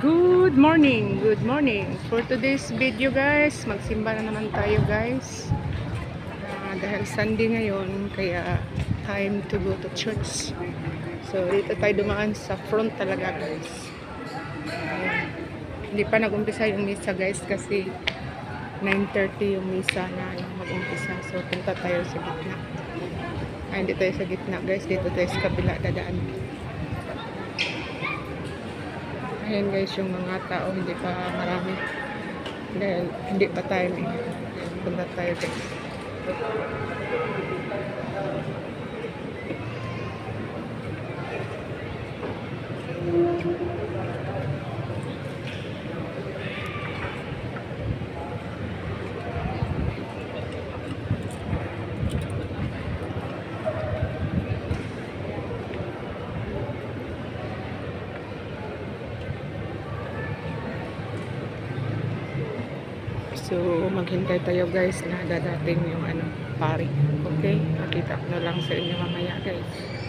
Good morning, good morning. For today's video guys, magsimba na naman tayo guys. Ah, dahil Sunday ngayon, kaya time to go to church. So dito tayo dumaan sa front talaga guys. Hindi pa nag-umpisa yung misa guys kasi 9.30 yung misa na mag-umpisa. So punta tayo sa gitna. Ay, hindi tayo sa gitna guys. Dito tayo sa kabila dadaan. Ayan guys, yung mga tao hindi pa marami. Dahil hindi pa time eh. Punta tayo guys. So, maghintay tayo guys na dadating yung ano, pari. Okay? Makita ko na lang sa inyo mamaya guys.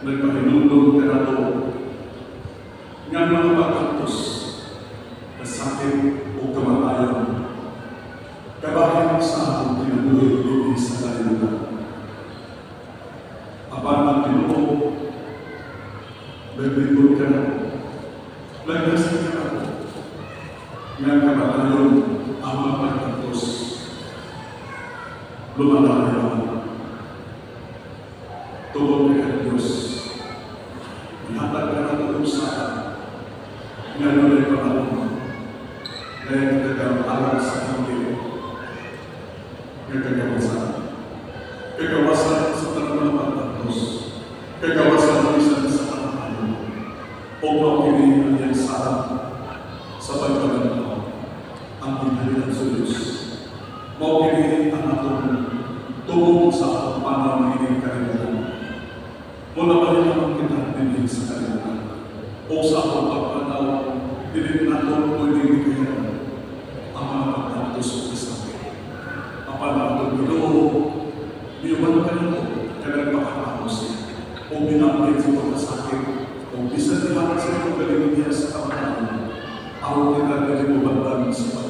Nagpahinulong ka nato nga mga mereka bertarung apa terus belum ada mereka terus dan kita dalam alam kekawasan kekawasan setelah kekawasan bisa Allah ini yang salah sebagai ang sarang sa Diyos. Mapili ang atong tungkol sa atong panamahingin kalimutan. Mula pa rin naman kita pinili sa kalimutan. O sa akong pagpanaw, pilit na ito pwedeng ikayan ang mga pagkatos sa isabi. Apan itong ginoo, niyaman ka nito, kaya pakatapos siya. O binabalik sa pagkasakit, o bisan lahat sa iyong galing sa kamatayan, ako kita galing mabagdan sa Ginoo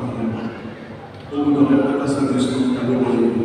sobre isso no categoria.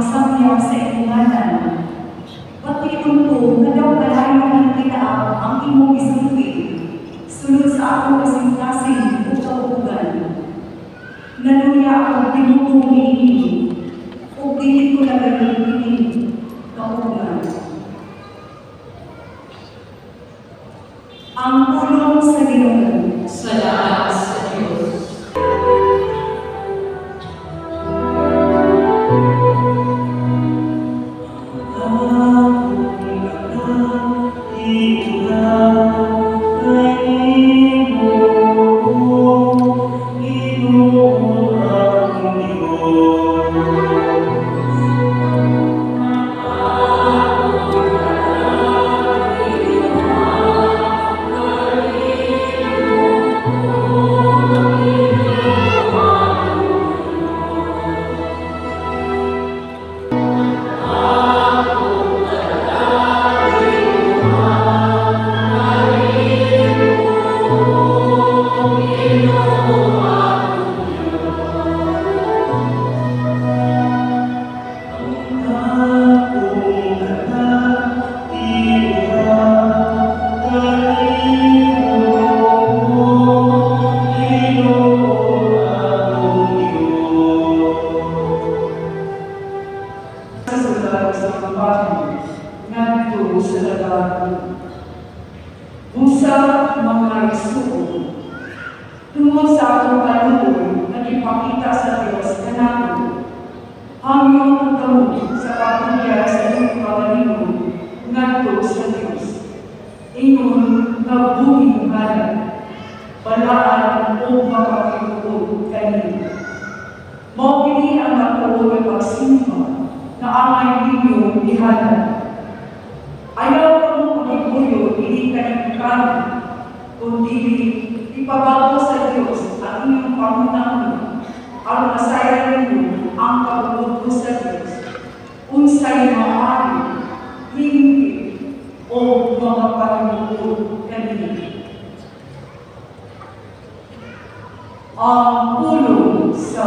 Na magsamyaw sa itunganan. Pati unto, kadaw kalayo ng tinaap ang imong gisadpi. Sunod sa ako kasing-kasing ug kaubugan. Naluya ako tinutong niini, ug dili ko nagalitin kaubugan. Ang pulong sa Ginoo. Salamat hanggang pagkamot sa pagkuya sa iyong pagalingon ngadto sa Diyos. Ingon nga buhing halan, balaan o makakinuod kanina. Mao ang natuon nga pagsimba na angay ninyo ihanan. Ayaw ko mo pagkuyo, hindi kanikan, kundi ipabago sa Diyos ang inyong pangunahon, ang masaya ninyo ang Diyos. Unsay maaari, hindi, o mga panunod kanina. Ang pulong sa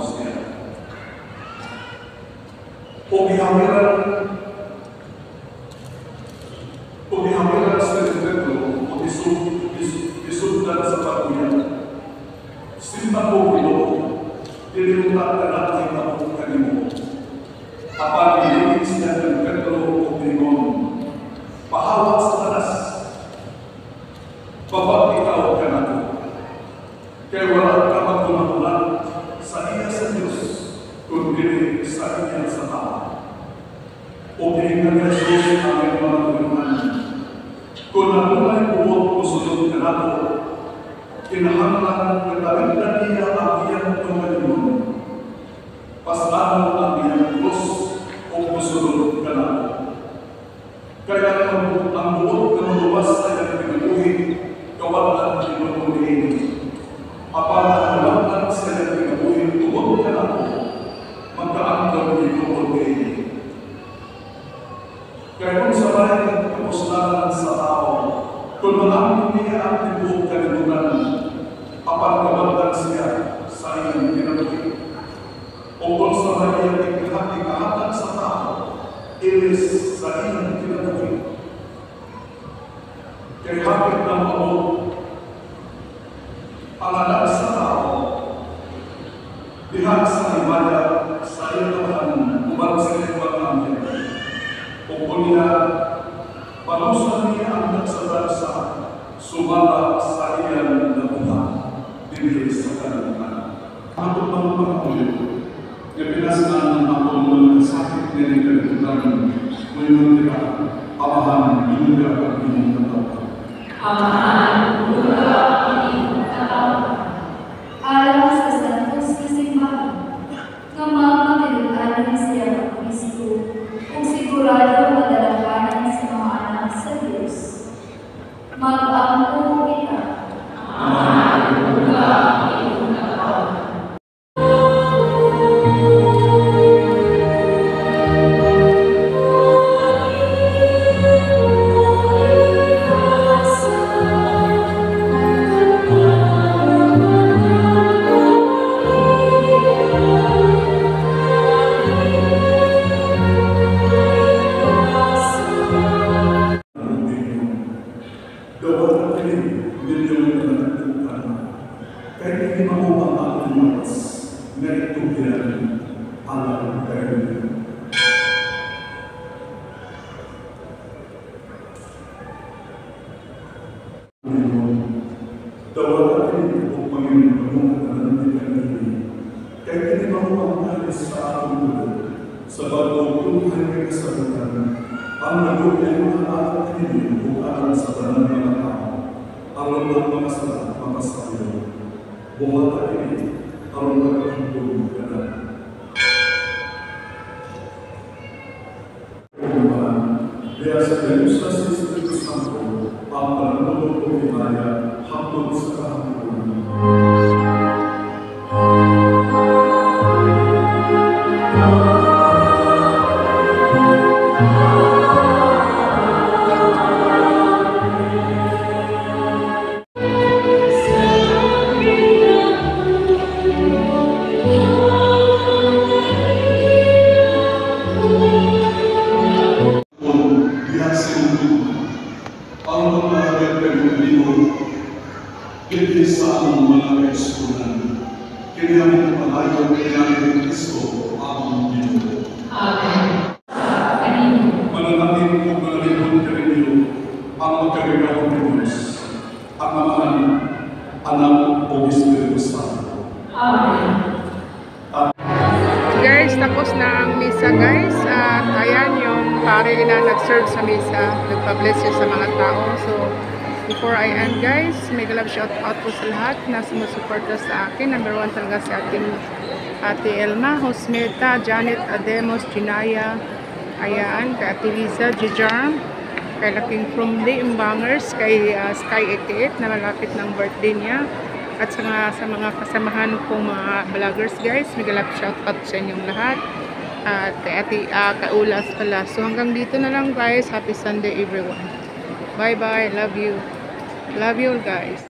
Muslim. Hope you Fir'aun akan mengetahui dan dialah yang pembunuh. Pasangan Allah yang terus umpusul kenal. Kerana membuat kemeluas dan diketahui kawalan di bumi ini. Apabila kawalan saya diketahui tubuh kenal, maka akan diketahui ini. Kaya kung sabay ng kapuslanan sa tao, kung maamin niya ang tibuok kalimutan Saya saling menyelidiki. untuk sahaja yang dilihat di kahatan serta iris saya menyelidiki. Serta saya banyak saya Tuhan buat kami 예, 에필라스라는 아무 없는 사택되는 그분과는 물문대가 아바한 이문대가 이문대다. 아바한 kalibu milioni thelathini na tano katika maomba Abdul Manas na kutubiana ala karimu Sebab Tuhan yang kesempatan, Allah yang Allahumma salli wa ini kalau mereka ala Muhammadin shout out po sa lahat na sumusuporta sa akin. Number one talaga si ating Ate Elma, Hosmeta, Janet Ademos, Jinaya, ayan, kay Ate Liza, Jijarm, kay Laking Frumli, Imbangers, kay ah, Sky 88 na malapit ng birthday niya. At sa mga, sa mga kasamahan kong mga vloggers guys, may galap shout out sa inyong lahat. At kay Ate uh, Kaulas pala. So hanggang dito na lang guys. Happy Sunday everyone. Bye bye. Love you. Love you guys.